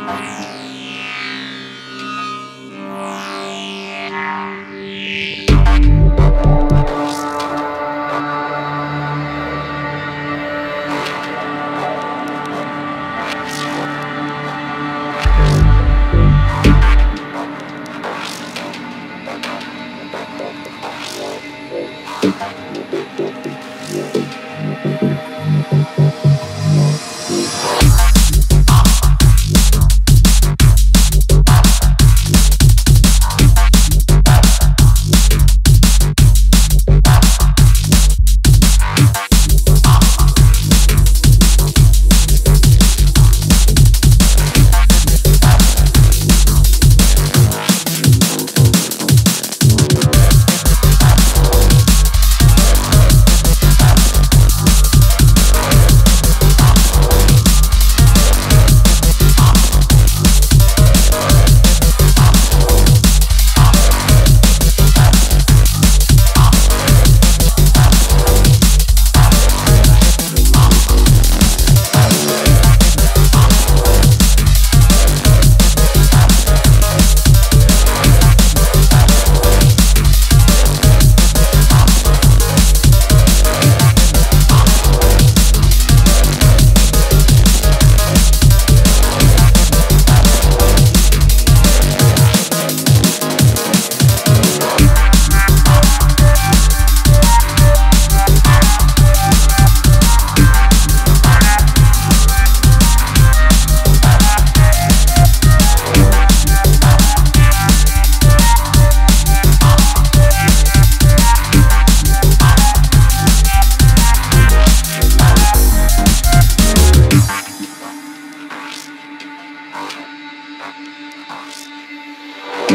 Bye.